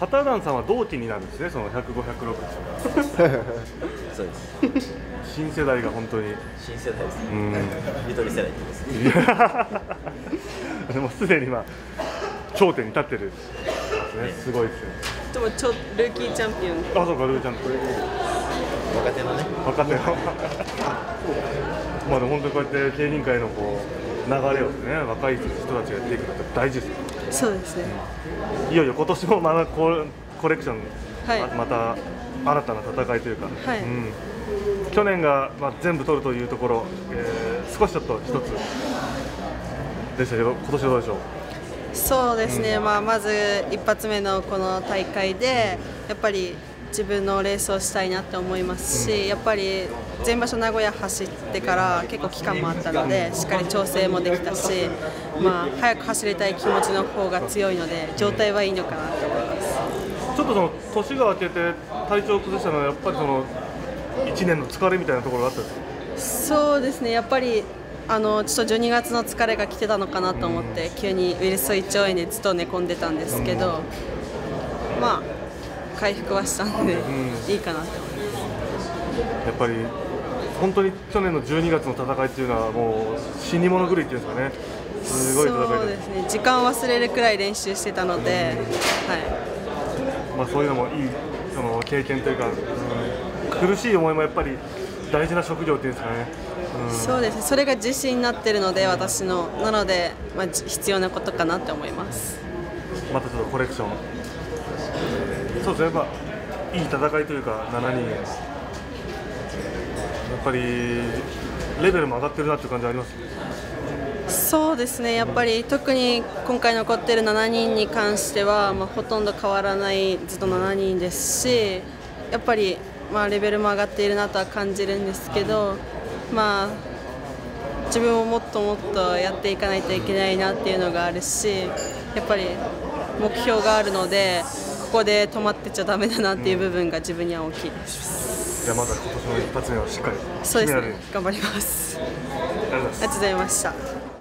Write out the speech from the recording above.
畑団さんは同期になるんですねその105、106そうです。新世代が本当に。新世代ですね。うん。ゆとり世代ですね。でもすでにまあ頂点に立ってるね。すごいですよ。でもちょルーキーチャンピオン。あそうかルーちゃんと若手のね。若手の。まあでも本当にこうやって競輪界のこう流れをね若い人たちがやっていくのって大事ですよそうですね。いよいよ今年もまだココレクション、はい。ままた新たな戦いというか、はい。うん、去年が、まあ、全部取るというところ、えー少しちょっと一つでしたけど今年はどうでしょう？そうですね、まあ、まず一発目のこの大会でやっぱり自分のレースをしたいなって思いますし、やっぱり全場所名古屋走ってから結構期間もあったのでしっかり調整もできたし、まあ、早く走りたい気持ちの方が強いので状態はいいのかなと思います。ちょっとその年が明けて体調を崩したのはやっぱりその1年の疲れみたいなところがあったんですか？そうですね。やっぱりあのちょっと12月の疲れが来てたのかなと思って急にウイルス胃腸炎でずっと寝込んでたんですけど、まあ回復はしたんで、いいかなって思います。やっぱり本当に去年の12月の戦いっていうのはもう死に物狂いっていうんですかね。すごい戦いでそうですね。時間忘れるくらい練習してたので、はまあ、そういうのもいいその経験というか、うん苦しい思いもやっぱり大事な職業っていうんですかね、い、そうですね。それが自信になってるので私のなので、まあ、じ必要なことかなって思います。うんまたちょっとコレクション、そうですね。やっぱいい戦いというか7人。やっぱりレベルも上がってるなっていう感じありますそうですね。やっぱり特に今回残っている7人に関しては、まあ、ほとんど変わらないずっと7人ですしやっぱり、まあ、レベルも上がっているなとは感じるんですけど、まあ、自分ももっともっとやっていかないといけないなっていうのがあるしやっぱり目標があるのでここで止まってちゃだめだなっていう部分が自分には大きいです。じゃあまずは今年の一発目をしっかりそうです決められるね頑張りますありがとうございました。